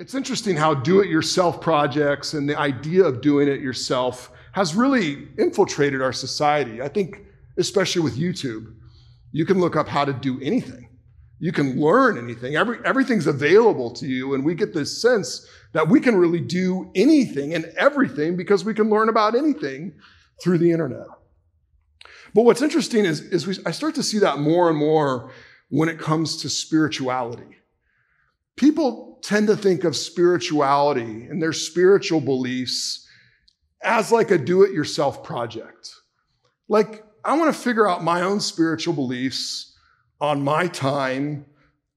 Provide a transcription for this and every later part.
It's interesting how do it yourself projects and the idea of doing it yourself has really infiltrated our society. I think, especially with YouTube, you can look up how to do anything. You can learn anything. Every, everything's available to you. And we get this sense that we can really do anything and everything because we can learn about anything through the internet. But what's interesting is, is we, I start to see that more and more when it comes to spirituality. People tend to think of spirituality and their spiritual beliefs as like a do it yourself project. Like, I want to figure out my own spiritual beliefs on my time,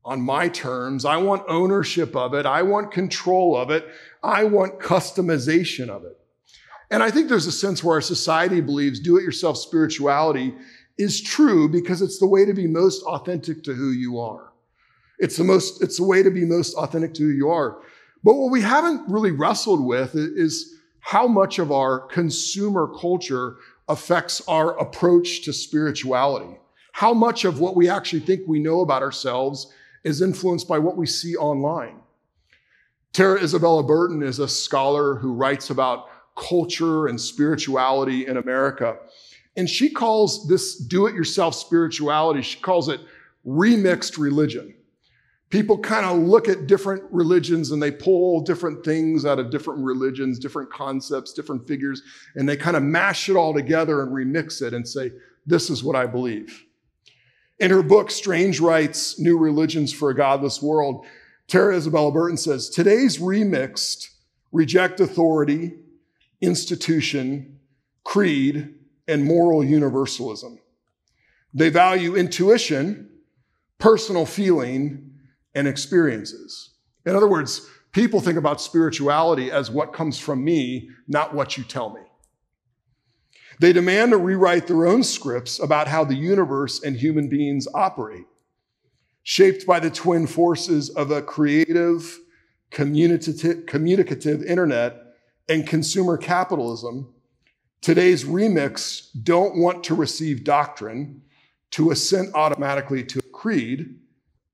on my terms. I want ownership of it. I want control of it. I want customization of it. And I think there's a sense where our society believes do it yourself spirituality is true because it's the way to be most authentic to who you are. It's the most, it's the way to be most authentic to who you are. But what we haven't really wrestled with is how much of our consumer culture affects our approach to spirituality. How much of what we actually think we know about ourselves is influenced by what we see online. Tara Isabella Burton is a scholar who writes about culture and spirituality in America. And she calls this do it yourself spirituality, she calls it remixed religion people kind of look at different religions and they pull different things out of different religions, different concepts, different figures, and they kind of mash it all together and remix it and say, this is what I believe. In her book, Strange Rites New Religions for a Godless World, Tara Isabella Burton says, today's remixed reject authority, institution, creed, and moral universalism. They value intuition, personal feeling, and experiences. In other words, people think about spirituality as what comes from me, not what you tell me. They demand to rewrite their own scripts about how the universe and human beings operate, shaped by the twin forces of a creative, communicative, internet and consumer capitalism. Today's remix don't want to receive doctrine, to assent automatically to a creed,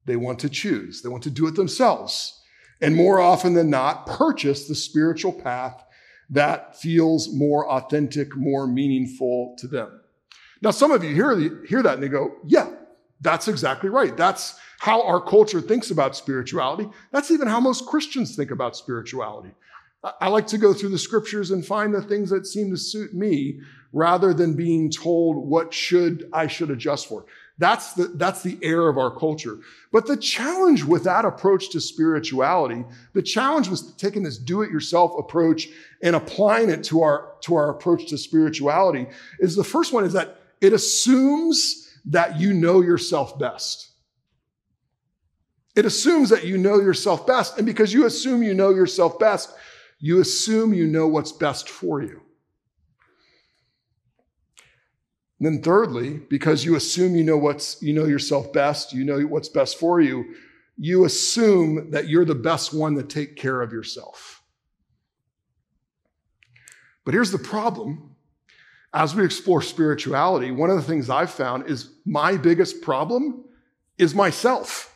they want to choose, they want to do it themselves. And more often than not, purchase the spiritual path that feels more authentic, more meaningful to them. Now, some of you hear, hear that and they go, yeah, that's exactly right. That's how our culture thinks about spirituality. That's even how most Christians think about spirituality. I like to go through the scriptures and find the things that seem to suit me rather than being told what should I should adjust for. That's the, that's the air of our culture. But the challenge with that approach to spirituality, the challenge was taking this do-it-yourself approach and applying it to our, to our approach to spirituality is the first one is that it assumes that you know yourself best. It assumes that you know yourself best. And because you assume you know yourself best, you assume you know what's best for you. And then thirdly, because you assume you know what's, you know yourself best, you know what's best for you, you assume that you're the best one to take care of yourself. But here's the problem. As we explore spirituality, one of the things I've found is my biggest problem is myself.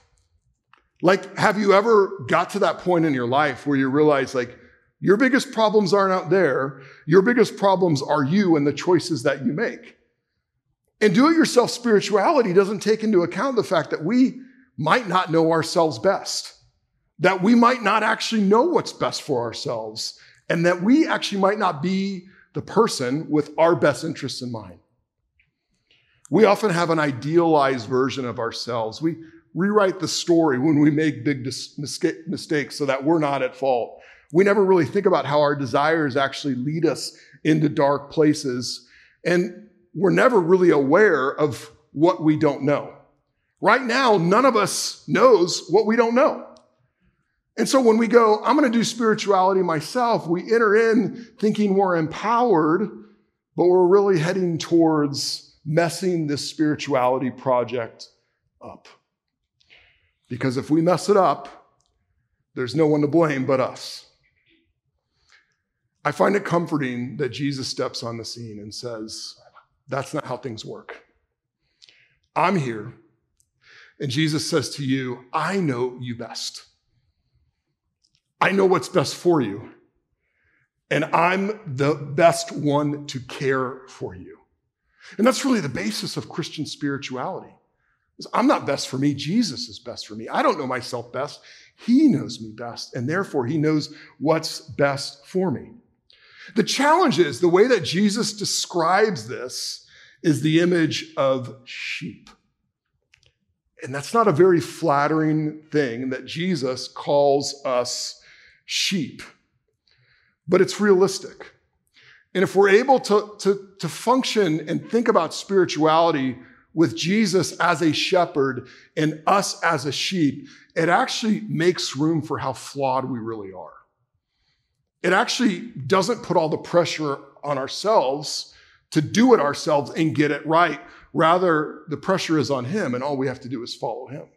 Like, have you ever got to that point in your life where you realize, like, your biggest problems aren't out there. Your biggest problems are you and the choices that you make. And do it yourself spirituality doesn't take into account the fact that we might not know ourselves best, that we might not actually know what's best for ourselves, and that we actually might not be the person with our best interests in mind. We often have an idealized version of ourselves. We rewrite the story when we make big mistakes so that we're not at fault. We never really think about how our desires actually lead us into dark places. And we're never really aware of what we don't know. Right now, none of us knows what we don't know. And so when we go, I'm going to do spirituality myself, we enter in thinking we're empowered, but we're really heading towards messing this spirituality project up. Because if we mess it up, there's no one to blame but us. I find it comforting that Jesus steps on the scene and says, that's not how things work. I'm here, and Jesus says to you, I know you best. I know what's best for you, and I'm the best one to care for you. And that's really the basis of Christian spirituality. I'm not best for me. Jesus is best for me. I don't know myself best. He knows me best, and therefore he knows what's best for me. The challenge is the way that Jesus describes this is the image of sheep. And that's not a very flattering thing that Jesus calls us sheep, but it's realistic. And if we're able to, to, to function and think about spirituality with Jesus as a shepherd and us as a sheep, it actually makes room for how flawed we really are. It actually doesn't put all the pressure on ourselves to do it ourselves and get it right. Rather, the pressure is on him, and all we have to do is follow him.